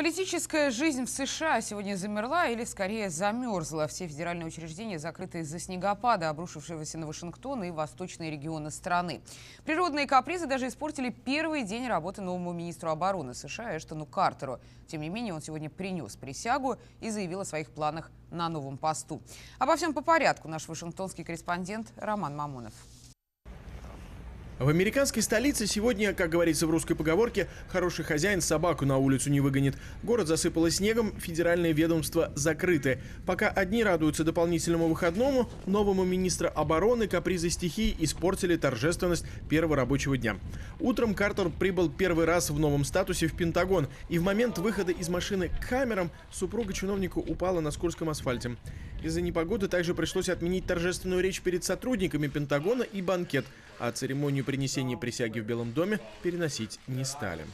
Политическая жизнь в США сегодня замерла или скорее замерзла. Все федеральные учреждения закрыты из-за снегопада, обрушившегося на Вашингтон и восточные регионы страны. Природные капризы даже испортили первый день работы новому министру обороны США Эштону Картеру. Тем не менее, он сегодня принес присягу и заявил о своих планах на новом посту. Обо всем по порядку наш вашингтонский корреспондент Роман Мамонов. В американской столице сегодня, как говорится в русской поговорке, хороший хозяин собаку на улицу не выгонит. Город засыпало снегом, федеральные ведомства закрыты. Пока одни радуются дополнительному выходному, новому министра обороны капризы стихий испортили торжественность первого рабочего дня. Утром Картер прибыл первый раз в новом статусе в Пентагон, и в момент выхода из машины к камерам супруга чиновнику упала на скользком асфальте. Из-за непогоды также пришлось отменить торжественную речь перед сотрудниками Пентагона и банкет, а церемонию принесения присяги в Белом доме переносить не стали.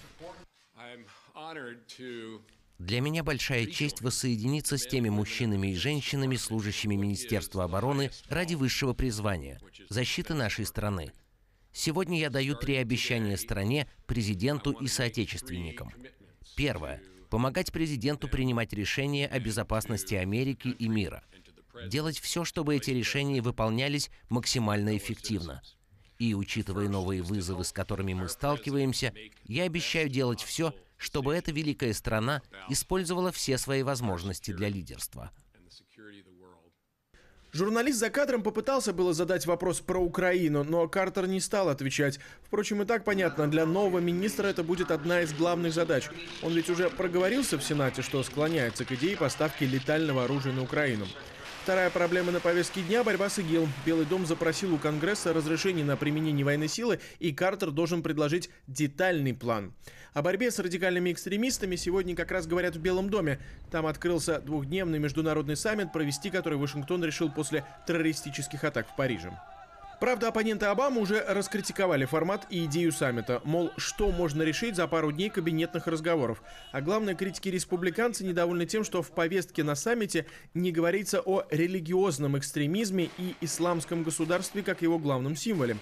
Для меня большая честь воссоединиться с теми мужчинами и женщинами, служащими Министерства обороны ради высшего призвания – защиты нашей страны. Сегодня я даю три обещания стране, президенту и соотечественникам. Первое – помогать президенту принимать решения о безопасности Америки и мира – делать все, чтобы эти решения выполнялись максимально эффективно. И учитывая новые вызовы, с которыми мы сталкиваемся, я обещаю делать все, чтобы эта великая страна использовала все свои возможности для лидерства. Журналист за кадром попытался было задать вопрос про Украину, но Картер не стал отвечать. Впрочем, и так понятно, для нового министра это будет одна из главных задач. Он ведь уже проговорился в Сенате, что склоняется к идее поставки летального оружия на Украину. Вторая проблема на повестке дня – борьба с ИГИЛ. Белый дом запросил у Конгресса разрешение на применение военной силы, и Картер должен предложить детальный план. О борьбе с радикальными экстремистами сегодня как раз говорят в Белом доме. Там открылся двухдневный международный саммит, провести который Вашингтон решил после террористических атак в Париже. Правда, оппоненты Обамы уже раскритиковали формат и идею саммита. Мол, что можно решить за пару дней кабинетных разговоров. А главное, критики-республиканцы недовольны тем, что в повестке на саммите не говорится о религиозном экстремизме и исламском государстве как его главном символе.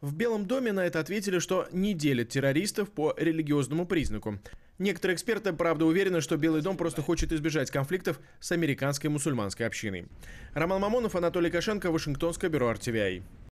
В Белом доме на это ответили, что не делят террористов по религиозному признаку. Некоторые эксперты, правда, уверены, что Белый дом просто хочет избежать конфликтов с американской мусульманской общиной. Роман Мамонов, Анатолий Кошенко, Вашингтонское бюро RTVI.